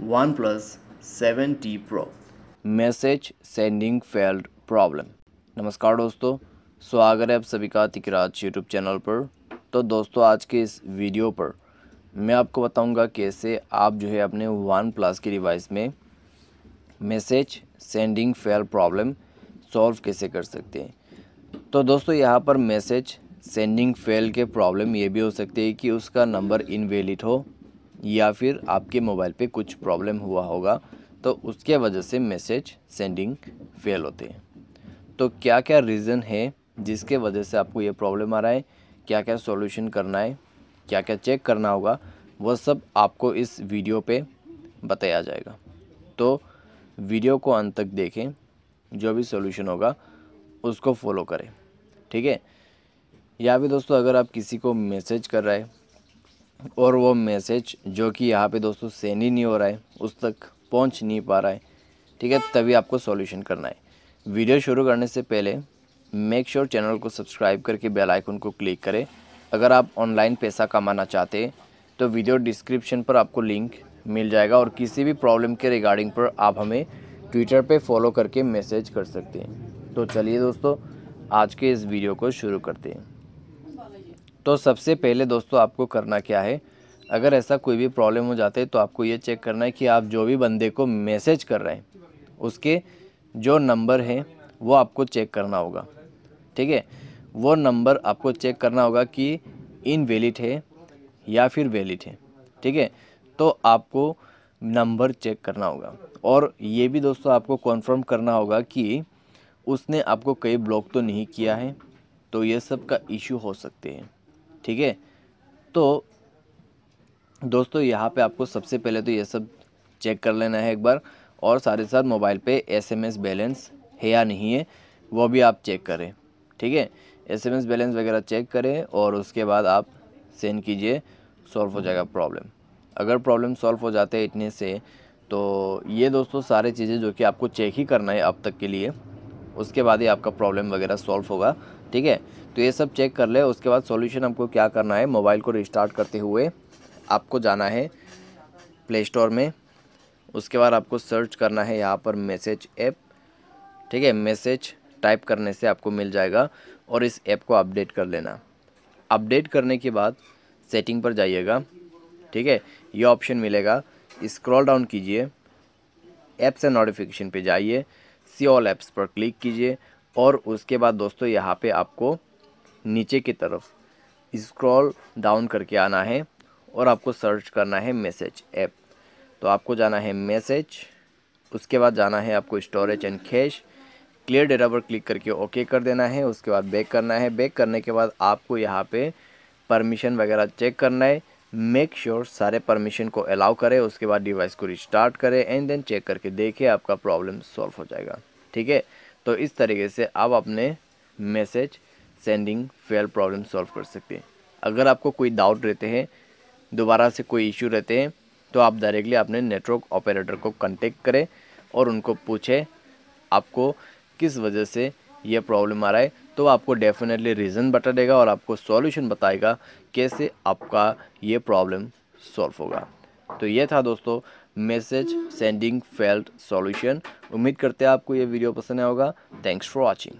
One plus seven T pro message sending failed problem नमस्कार दोस्तों, स्वागत है आप सभी का तिकराज यूट्यूब चैनल पर। तो दोस्तों, आज के इस वीडियो पर मैं आपको बताऊँगा कैसे आप जो है अपने वन प्लस के डिवाइस में message sending fail problem solve कैसे कर सकते हैं। तो दोस्तों, यहाँ पर मैसेज सेंडिंग फेल के प्रॉब्लम ये भी हो सकती है कि उसका नंबर इनवेलिड हो। या फिर आपके मोबाइल पे कुछ प्रॉब्लम हुआ होगा तो उसके वजह से मैसेज सेंडिंग फेल होते हैं। तो क्या क्या रीज़न है जिसके वजह से आपको ये प्रॉब्लम आ रहा है? क्या क्या सॉल्यूशन करना है? क्या क्या चेक करना होगा? वह सब आपको इस वीडियो पे बताया जाएगा। तो वीडियो को अंत तक देखें, जो भी सॉल्यूशन होगा, उसको फॉलो करें। ठीक है? या भी दोस्तों, अगर आप किसी को मैसेज कर रहे हैं और वो मैसेज जो कि यहाँ पे दोस्तों सेंड ही नहीं हो रहा है, उस तक पहुँच नहीं पा रहा है। ठीक है, तभी आपको सॉल्यूशन करना है। वीडियो शुरू करने से पहले मेक श्योर sure चैनल को सब्सक्राइब करके बेल आइकन को क्लिक करें। अगर आप ऑनलाइन पैसा कमाना चाहते हैं तो वीडियो डिस्क्रिप्शन पर आपको लिंक मिल जाएगा और किसी भी प्रॉब्लम के रिगार्डिंग पर आप हमें ट्विटर पे फॉलो करके मैसेज कर सकते हैं। तो चलिए दोस्तों, आज के इस वीडियो को शुरू करते हैं। तो सबसे पहले दोस्तों आपको करना क्या है? अगर ऐसा कोई भी प्रॉब्लम हो जाता है तो आपको ये चेक करना है कि आप जो भी बंदे को मैसेज कर रहे हैं, उसके जो नंबर हैं, वो आपको चेक करना होगा। ठीक है? वो नंबर आपको चेक करना होगा कि इन वैलिड है या फिर वैलिड है। ठीक है? तो आपको नंबर चेक करना होगा। और ये भी दोस्तों आपको कॉन्फर्म करना होगा कि उसने आपको कई ब्लॉक तो नहीं किया है तो ये सब का इशू हो सकते हैं। ठीक है? तो दोस्तों, यहाँ पे आपको सबसे पहले तो ये सब चेक कर लेना है एक बार। और साथ ही साथ मोबाइल पे एसएमएस बैलेंस है या नहीं है, वो भी आप चेक करें, ठीक है? एसएमएस बैलेंस वगैरह चेक करें और उसके बाद आप सेंड कीजिए, सॉल्व हो जाएगा प्रॉब्लम। अगर प्रॉब्लम सॉल्व हो जाते हैं इतने से तो ये दोस्तों सारी चीज़ें जो कि आपको चेक ही करना है अब तक के लिए, उसके बाद ही आपका प्रॉब्लम वगैरह सॉल्व होगा। ठीक है? तो ये सब चेक कर ले, उसके बाद सॉल्यूशन आपको क्या करना है? मोबाइल को रिस्टार्ट करते हुए आपको जाना है प्ले स्टोर में। उसके बाद आपको सर्च करना है यहाँ पर मैसेज ऐप ठीक है? मैसेज टाइप करने से आपको मिल जाएगा और इस ऐप को अपडेट कर लेना। अपडेट करने के बाद सेटिंग पर जाइएगा, ठीक है? ये ऑप्शन मिलेगा। स्क्रॉल डाउन कीजिए। ऐप्स एंड नोटिफिकेशन पे जाइए। सी ऑल ऐप्स पर क्लिक कीजिए। और उसके बाद दोस्तों यहाँ पे आपको नीचे की तरफ़ स्क्रॉल डाउन करके आना है और आपको सर्च करना है मैसेज ऐप तो आपको जाना है मैसेज उसके बाद जाना है आपको storage and cache clear data पर क्लिक करके ओके कर देना है, उसके बाद बैक करना है। बैक करने के बाद आपको यहाँ पे परमिशन वगैरह चेक करना है। मेक श्योर sure सारे परमिशन को अलाउ करें, उसके बाद डिवाइस को रिस्टार्ट करें एंड देन चेक करके देखिए आपका प्रॉब्लम सॉल्व हो जाएगा। ठीक है? तो इस तरीके से आप अपने message sending fail problem solve कर सकते हैं। अगर आपको कोई डाउट रहते हैं, दोबारा से कोई इशू रहते हैं तो आप डायरेक्टली अपने नेटवर्क ऑपरेटर को कांटेक्ट करें और उनको पूछें, आपको किस वजह से ये प्रॉब्लम आ रहा है। तो आपको डेफिनेटली रीज़न बता देगा और आपको सॉल्यूशन बताएगा कैसे आपका ये प्रॉब्लम सॉल्व होगा। तो ये था दोस्तों मैसेज सेंडिंग फेल्ड सॉल्यूशन उम्मीद करते हैं आपको ये वीडियो पसंद आया होगा. Thanks for watching